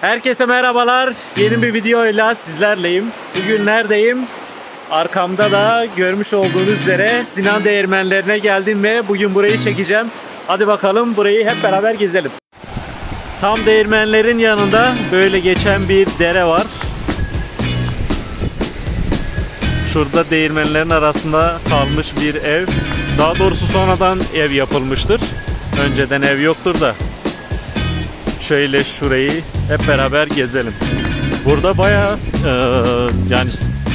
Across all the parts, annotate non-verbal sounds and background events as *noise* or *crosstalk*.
Herkese merhabalar. Yeni bir videoyla sizlerleyim. Bugün neredeyim? Arkamda da görmüş olduğunuz üzere Sinan Değirmenlerine geldim ve bugün burayı çekeceğim. Hadi bakalım burayı hep beraber gezelim. Tam değirmenlerin yanında böyle geçen bir dere var. Şurada değirmenlerin arasında kalmış bir ev. Daha doğrusu sonradan ev yapılmıştır. Önceden ev yoktur da. Şöyle şurayı hep beraber gezelim. Burada baya e, yani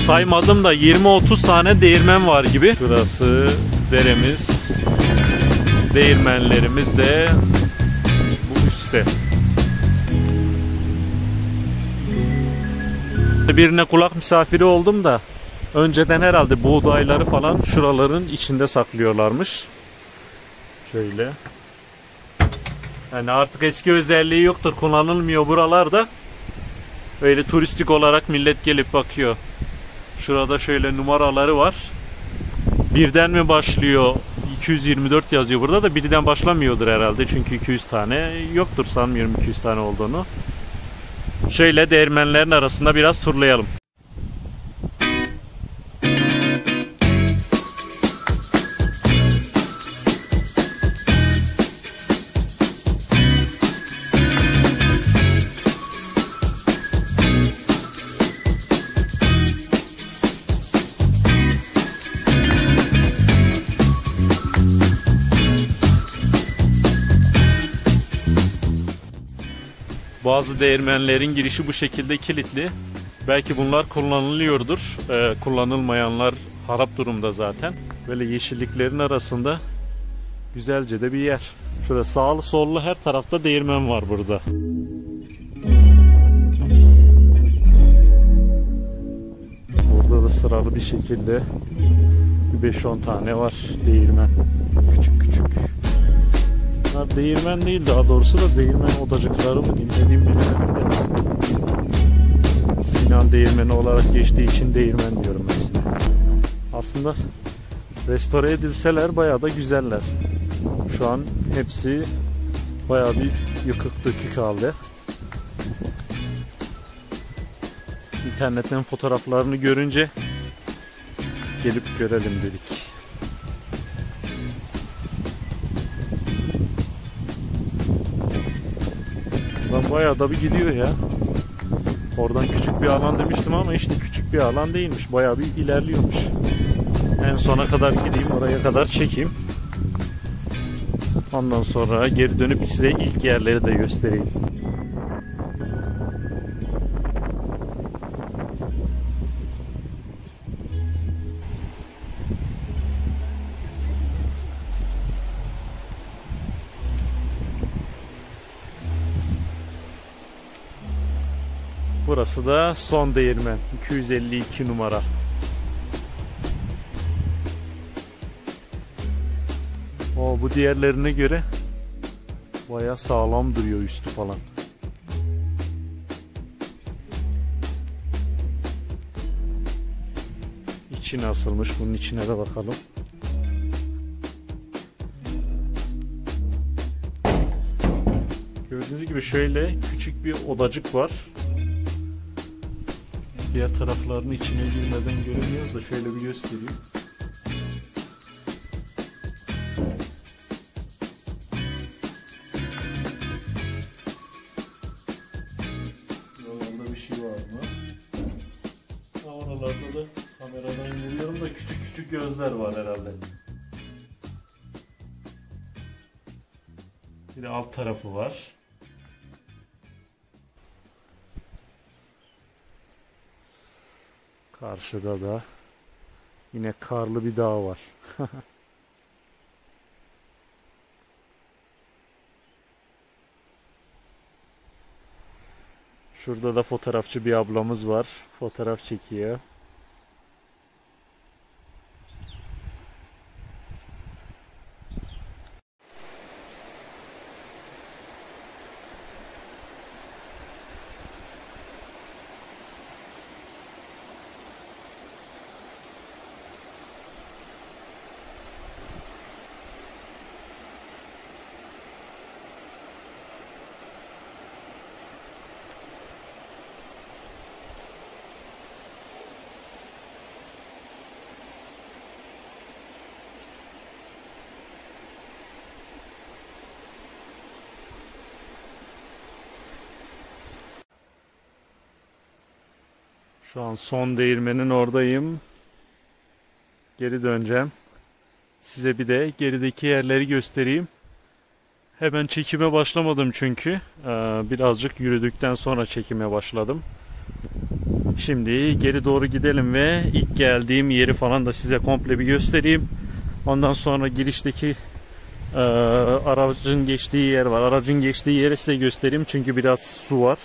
saymadım da 20-30 tane değirmen var gibi. Şurası deremiz. Değirmenlerimiz de bu üstte. Birine kulak misafiri oldum da önceden herhalde buğdayları falan şuraların içinde saklıyorlarmış. Şöyle. Yani artık eski özelliği yoktur. Kullanılmıyor buralarda. Öyle turistik olarak millet gelip bakıyor. Şurada şöyle numaraları var. Birden mi başlıyor? 224 yazıyor burada da birden başlamıyordur herhalde. Çünkü 200 tane yoktur sanmıyorum 200 tane olduğunu. Şöyle değirmenlerin arasında biraz turlayalım. Bazı değirmenlerin girişi bu şekilde kilitli. Belki bunlar kullanılıyordur. Ee, kullanılmayanlar harap durumda zaten. Böyle yeşilliklerin arasında güzelce de bir yer. Şöyle sağlı sollu her tarafta değirmen var burada. Burada da sıralı bir şekilde bir 5-10 tane var değirmen. Küçük küçük. Bunlar değirmen değil daha doğrusu da değirmen odacıkları mı dinlediğim de. Sinan değirmeni olarak geçtiği için değirmen diyorum hepsine. Aslında restore edilseler bayağı da güzeller. Şu an hepsi bayağı bir yıkık dökük halde. İnternetten fotoğraflarını görünce gelip görelim dedik. Bayağı da bir gidiyor ya. Oradan küçük bir alan demiştim ama işte küçük bir alan değilmiş. Bayağı bir ilerliyormuş. En sona kadar gideyim oraya kadar çekeyim. Ondan sonra geri dönüp size ilk yerleri de göstereyim. Burası da son değirmen. 252 numara. O bu diğerlerine göre baya sağlam duruyor üstü falan. İçi nasılmış? Bunun içine de bakalım. Gördüğünüz gibi şöyle küçük bir odacık var diğer taraflarını içine girmeden göremiyoruz da şöyle bir göstereyim. Buralarda bir şey var mı? Ha, oralarda da kameradan görüyorum da küçük küçük gözler var herhalde. Bir de alt tarafı var. Karşıda da yine karlı bir dağ var. *laughs* Şurada da fotoğrafçı bir ablamız var. Fotoğraf çekiyor. Şu an son değirmenin oradayım. Geri döneceğim. Size bir de gerideki yerleri göstereyim. Hemen çekime başlamadım çünkü. Ee, birazcık yürüdükten sonra çekime başladım. Şimdi geri doğru gidelim ve ilk geldiğim yeri falan da size komple bir göstereyim. Ondan sonra girişteki e, aracın geçtiği yer var. Aracın geçtiği yeri size göstereyim çünkü biraz su var.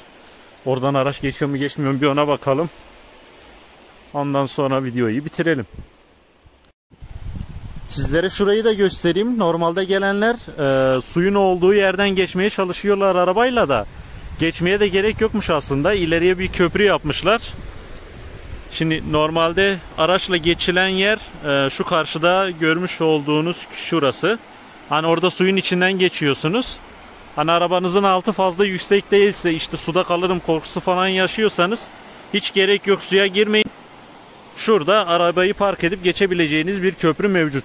Oradan araç geçiyor mu geçmiyor mu bir ona bakalım. Ondan sonra videoyu bitirelim. Sizlere şurayı da göstereyim. Normalde gelenler e, suyun olduğu yerden geçmeye çalışıyorlar arabayla da. Geçmeye de gerek yokmuş aslında. İleriye bir köprü yapmışlar. Şimdi normalde araçla geçilen yer e, şu karşıda görmüş olduğunuz şurası. Hani orada suyun içinden geçiyorsunuz. Hani arabanızın altı fazla yüksek değilse işte suda kalırım korkusu falan yaşıyorsanız hiç gerek yok suya girmeyin. Şurada arabayı park edip geçebileceğiniz bir köprü mevcut.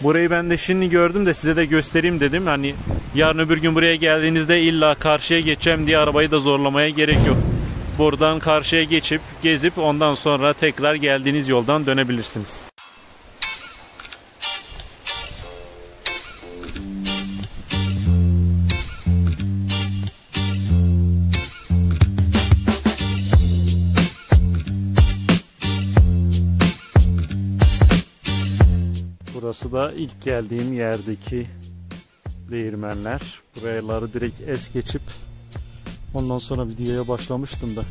Burayı ben de şimdi gördüm de size de göstereyim dedim. Hani yarın öbür gün buraya geldiğinizde illa karşıya geçeceğim diye arabayı da zorlamaya gerek yok. Buradan karşıya geçip gezip ondan sonra tekrar geldiğiniz yoldan dönebilirsiniz. Burası da ilk geldiğim yerdeki değirmenler. Buraları direkt es geçip ondan sonra videoya başlamıştım da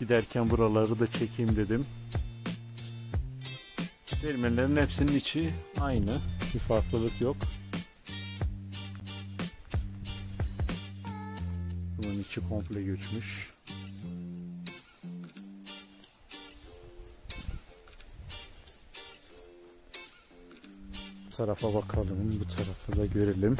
giderken buraları da çekeyim dedim. Değirmenlerin hepsinin içi aynı. Bir farklılık yok. Bunun içi komple göçmüş. Tarafa bakalım. Bu tarafı da görelim.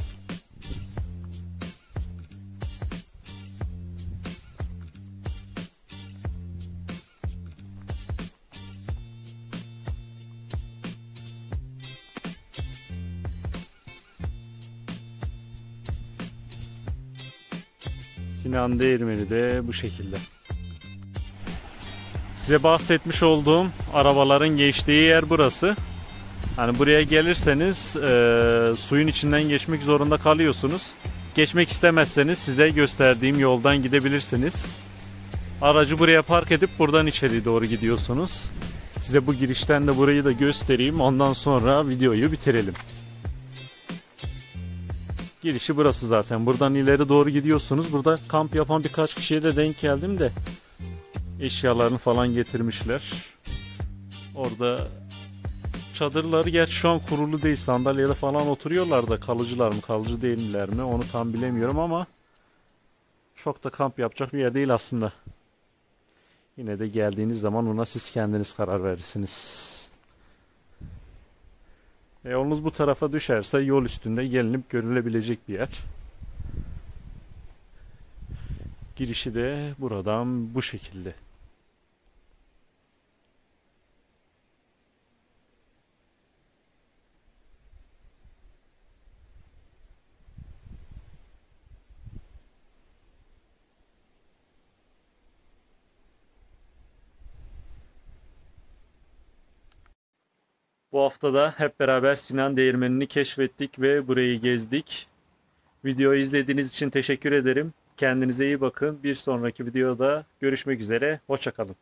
Sinan Değirmeni de bu şekilde. Size bahsetmiş olduğum arabaların geçtiği yer burası. Hani buraya gelirseniz e, suyun içinden geçmek zorunda kalıyorsunuz. Geçmek istemezseniz size gösterdiğim yoldan gidebilirsiniz. Aracı buraya park edip buradan içeri doğru gidiyorsunuz. Size bu girişten de burayı da göstereyim. Ondan sonra videoyu bitirelim. Girişi burası zaten. Buradan ileri doğru gidiyorsunuz. Burada kamp yapan birkaç kişiye de denk geldim de eşyalarını falan getirmişler. Orada çadırları gerçi şu an kurulu değil sandalyede falan oturuyorlar da kalıcılar mı kalıcı değiller mi onu tam bilemiyorum ama çok da kamp yapacak bir yer değil aslında. Yine de geldiğiniz zaman ona siz kendiniz karar verirsiniz. E, yolunuz bu tarafa düşerse yol üstünde gelinip görülebilecek bir yer. Girişi de buradan bu şekilde. Bu hafta da hep beraber Sinan Değirmeni'ni keşfettik ve burayı gezdik. Videoyu izlediğiniz için teşekkür ederim. Kendinize iyi bakın. Bir sonraki videoda görüşmek üzere. Hoşçakalın.